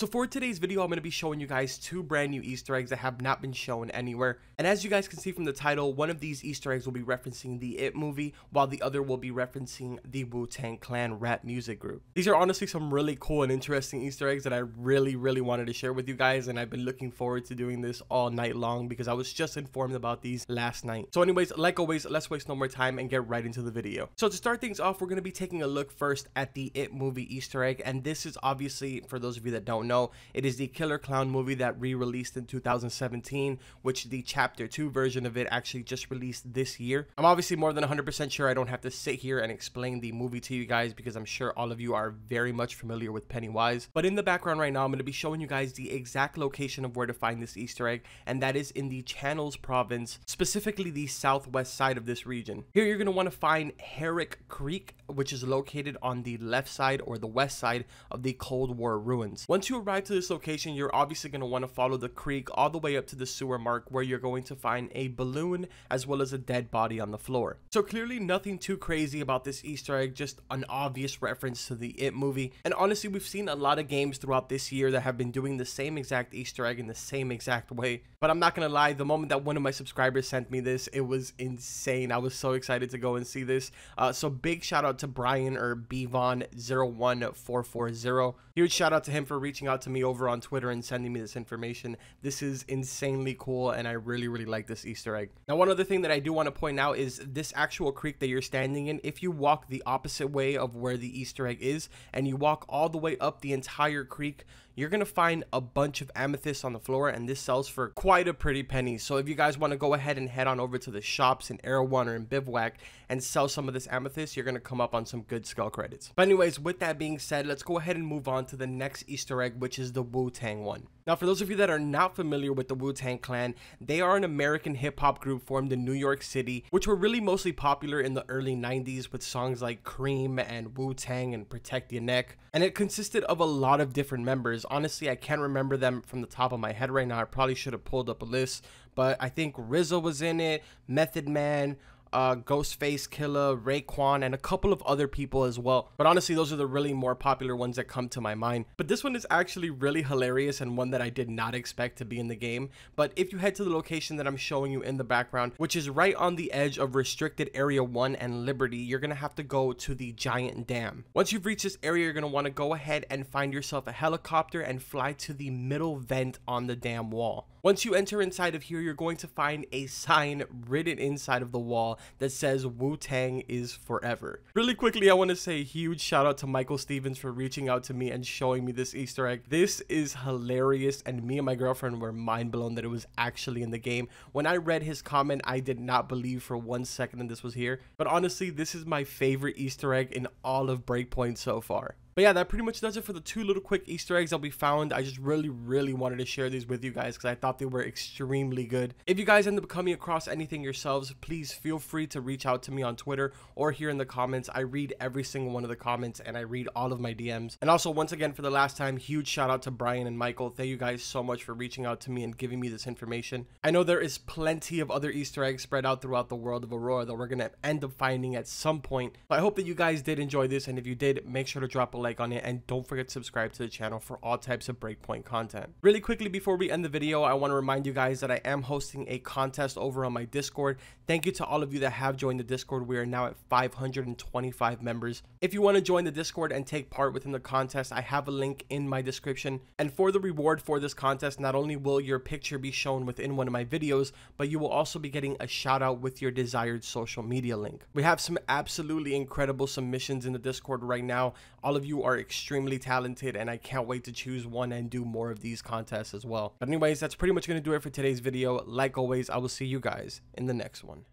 So for today's video, I'm going to be showing you guys two brand new Easter eggs that have not been shown anywhere. And as you guys can see from the title, one of these Easter eggs will be referencing the It movie, while the other will be referencing the Wu-Tang Clan rap music group. These are honestly some really cool and interesting Easter eggs that I really, really wanted to share with you guys. And I've been looking forward to doing this all night long because I was just informed about these last night. So anyways, like always, let's waste no more time and get right into the video. So to start things off, we're going to be taking a look first at the It movie Easter egg. And this is obviously, for those of you that don't know, it is the Killer Clown movie that re-released in 2017, which the Chapter 2 version of it actually just released this year. I'm obviously more than 100% sure I don't have to sit here and explain the movie to you guys because I'm sure all of you are very much familiar with Pennywise. But in the background right now, I'm going to be showing you guys the exact location of where to find this Easter egg, and that is in the Channels province, specifically the southwest side of this region. Here you're going to want to find Herrick Creek, which is located on the left side or the west side of the Cold War ruins. Once you arrive to this location, you're obviously going to want to follow the creek all the way up to the sewer mark where you're going to find a balloon as well as a dead body on the floor. So clearly nothing too crazy about this Easter egg, just an obvious reference to the It movie. And honestly, we've seen a lot of games throughout this year that have been doing the same exact Easter egg in the same exact way. But I'm not going to lie, the moment that one of my subscribers sent me this, it was insane. I was so excited to go and see this. Uh, so big shout out to Brian or Bvon01440. Huge shout out to him for reaching out to me over on Twitter and sending me this information. This is insanely cool and I really, really like this Easter egg. Now, one other thing that I do want to point out is this actual creek that you're standing in, if you walk the opposite way of where the Easter egg is and you walk all the way up the entire creek, you're going to find a bunch of amethyst on the floor and this sells for quite a pretty penny. So if you guys want to go ahead and head on over to the shops in Erewhon or in Bivouac and sell some of this amethyst, you're going to come up on some good skull credits. But anyways, with that being said, let's go ahead and move on to the next Easter egg, which is the Wu-Tang one. Now, for those of you that are not familiar with the Wu-Tang Clan, they are an American hip-hop group formed in New York City, which were really mostly popular in the early 90s with songs like Cream and Wu-Tang and Protect Your Neck. And it consisted of a lot of different members. Honestly, I can't remember them from the top of my head right now. I probably should have pulled up a list, but I think RZA was in it, Method Man, uh, Ghostface Killah, Raekwon, and a couple of other people as well. But honestly, those are the really more popular ones that come to my mind. But this one is actually really hilarious and one that I did not expect to be in the game. But if you head to the location that I'm showing you in the background, which is right on the edge of Restricted Area 1 and Liberty, you're going to have to go to the Giant Dam. Once you've reached this area, you're going to want to go ahead and find yourself a helicopter and fly to the middle vent on the dam wall. Once you enter inside of here, you're going to find a sign written inside of the wall that says Wu-Tang is forever. Really quickly, I want to say a huge shout out to Michael Stevens for reaching out to me and showing me this Easter egg. This is hilarious and me and my girlfriend were mind blown that it was actually in the game. When I read his comment, I did not believe for one second that this was here. But honestly, this is my favorite Easter egg in all of Breakpoint so far. But yeah, that pretty much does it for the two little quick Easter eggs that we found. I just really, really wanted to share these with you guys because I thought they were extremely good. If you guys end up coming across anything yourselves, please feel free to reach out to me on Twitter or here in the comments. I read every single one of the comments and I read all of my DMs. And also, once again, for the last time, huge shout out to Brian and Michael. Thank you guys so much for reaching out to me and giving me this information. I know there is plenty of other Easter eggs spread out throughout the world of Aurora that we're going to end up finding at some point. But I hope that you guys did enjoy this. And if you did, make sure to drop a like like on it and don't forget to subscribe to the channel for all types of breakpoint content. Really quickly before we end the video, I want to remind you guys that I am hosting a contest over on my Discord. Thank you to all of you that have joined the Discord. We are now at 525 members. If you want to join the Discord and take part within the contest, I have a link in my description. And for the reward for this contest, not only will your picture be shown within one of my videos, but you will also be getting a shout out with your desired social media link. We have some absolutely incredible submissions in the Discord right now. All of you are extremely talented and I can't wait to choose one and do more of these contests as well. But anyways, that's pretty much going to do it for today's video. Like always, I will see you guys in the next one.